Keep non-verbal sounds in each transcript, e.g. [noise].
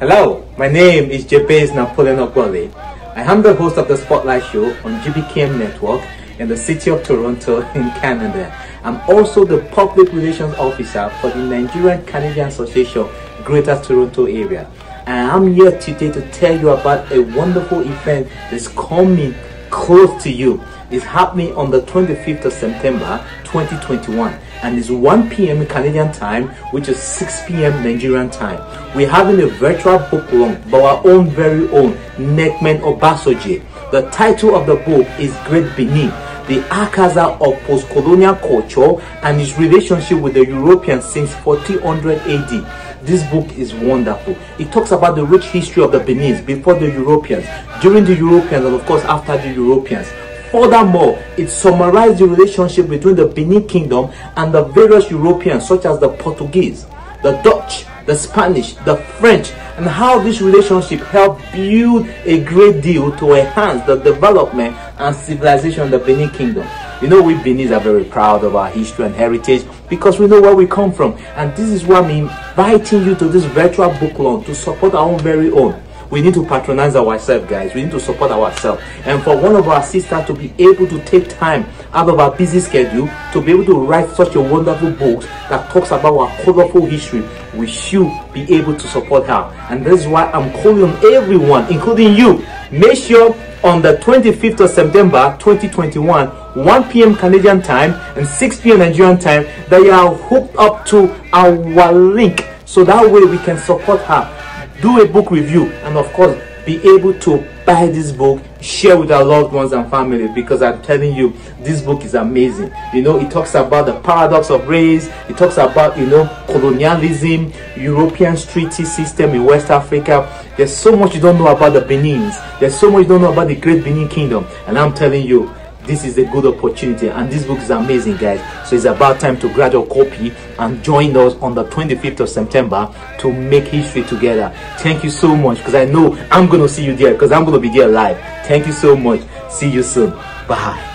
Hello, my name is Jabez Napoleon Ogbole. I am the host of the Spotlight Show on GBKM Network in the city of Toronto [laughs] in Canada. I'm also the Public Relations Officer for the Nigerian Canadian Association Greater Toronto Area. And I am here today to tell you about a wonderful event that's coming close to you. It's happening on the 25th of September 2021 and it's 1 p.m. Canadian time, which is 6 p.m. Nigerian time. We're having a virtual book launch by our own very own Nekmen Obasoje. The title of the book is Great Benin, the Alcazar of post-colonial culture and its relationship with the Europeans since 1400 AD. This book is wonderful. It talks about the rich history of the Benin before the Europeans, during the Europeans, and of course after the Europeans. Furthermore, it summarized the relationship between the Benin Kingdom and the various Europeans such as the Portuguese, the Dutch, the Spanish, the French, and how this relationship helped build a great deal to enhance the development and civilization of the Benin Kingdom. You know, we Benin are very proud of our history and heritage because we know where we come from. And this is why I'm inviting you to this virtual book launch to support our own very own we need to patronize ourselves guys we need to support ourselves and for one of our sisters to be able to take time out of our busy schedule to be able to write such a wonderful book that talks about our colorful history we should be able to support her and this is why i'm calling on everyone including you make sure on the 25th of september 2021 1 p.m. Canadian time and 6 p.m. Nigerian time that you are hooked up to our link so that way we can support her do a book review and of course be able to buy this book share with our loved ones and family because i'm telling you this book is amazing. You know it talks about the paradox of race. It talks about you know colonialism european treaty system in west africa. There's so much you don't know about the benins. There's so much you don't know about the great benin kingdom. And i'm telling you this is a good opportunity and this book is amazing guys. So it's about time to grab your copy and join us on the 25th of september to make history together. Thank you so much because i know i'm gonna see you there because i'm gonna be there live. Thank you so much. See you soon. Bye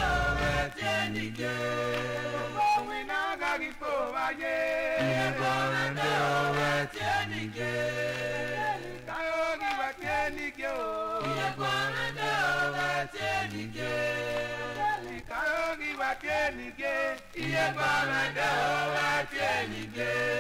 àti ẹnìgé iye gbọ́dọ̀ dé o àti ẹnìgé.